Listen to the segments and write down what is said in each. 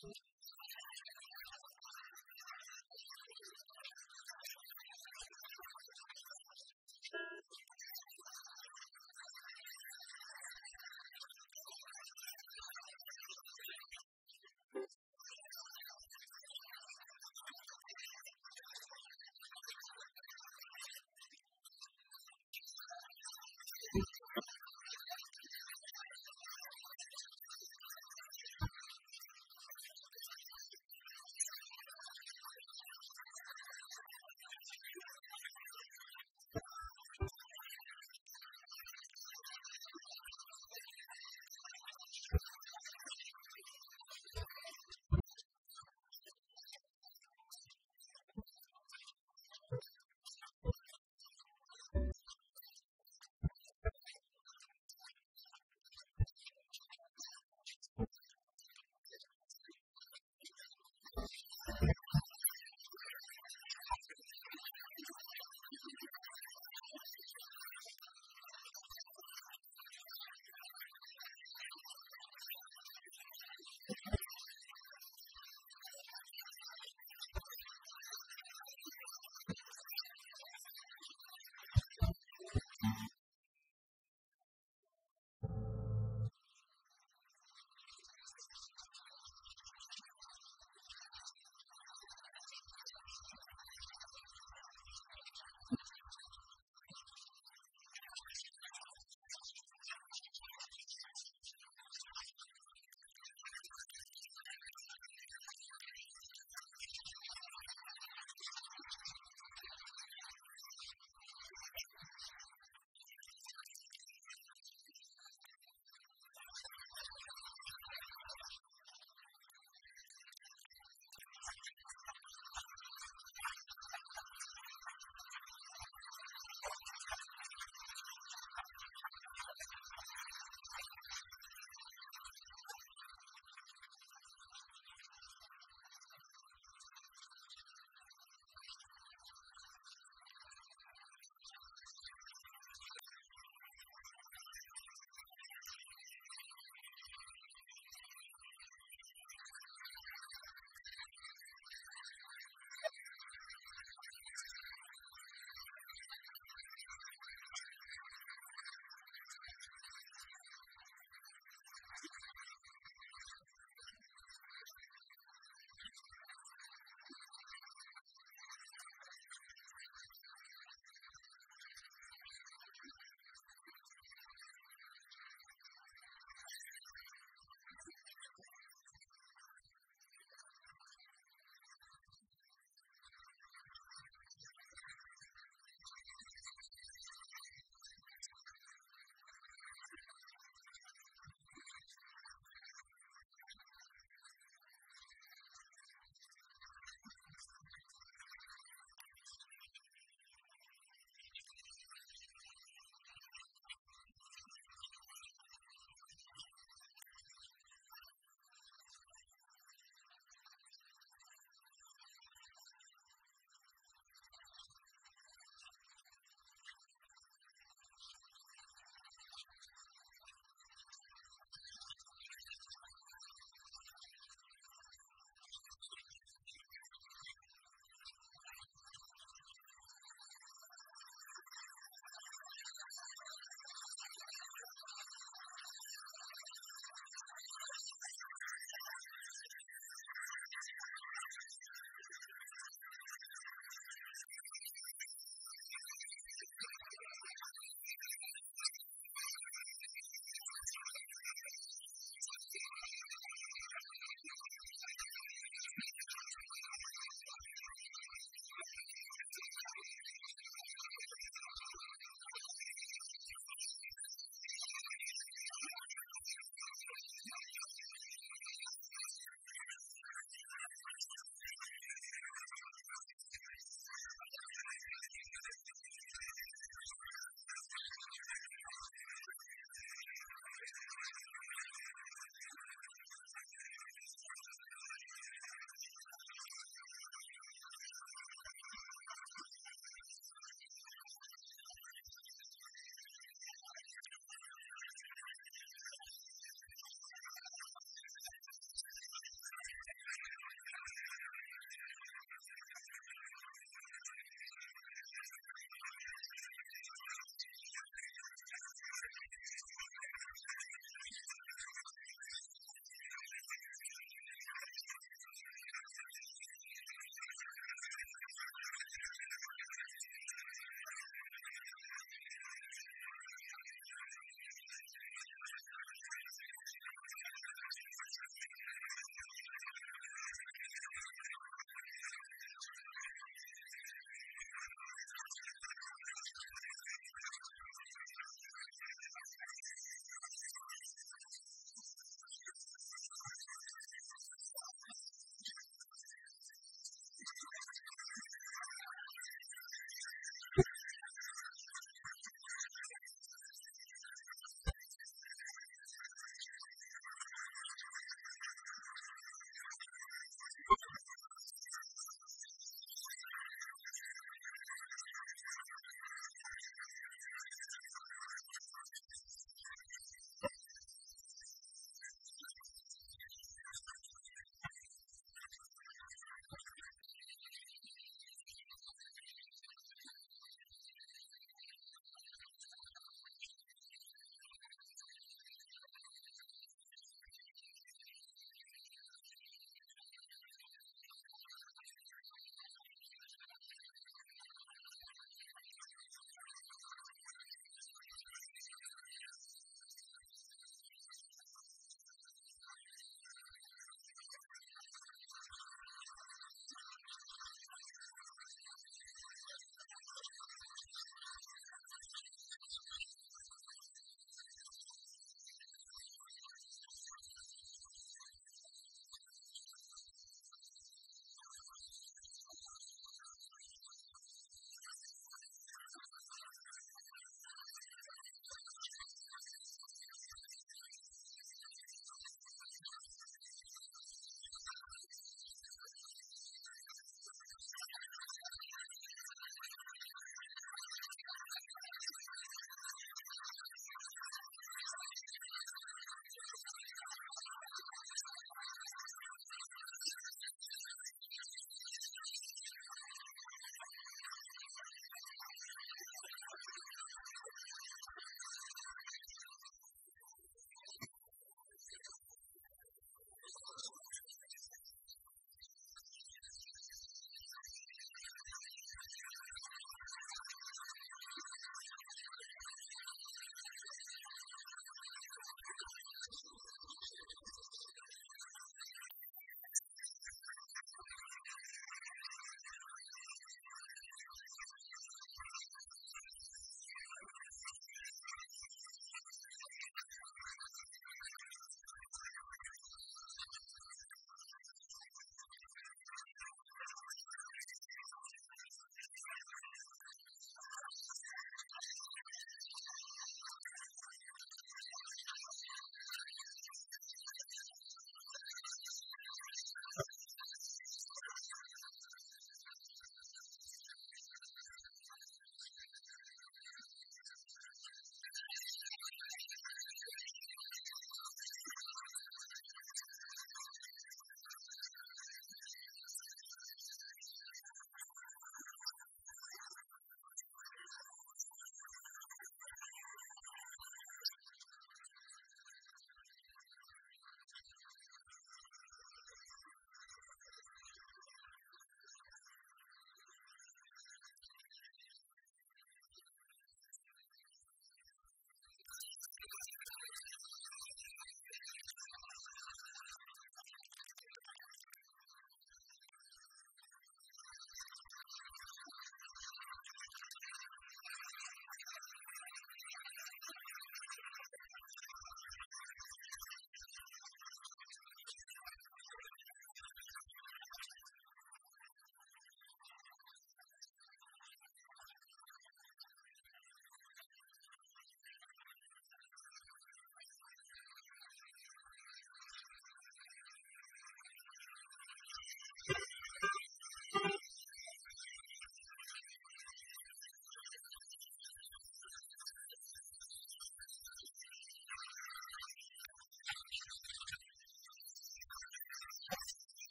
Jesus.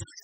you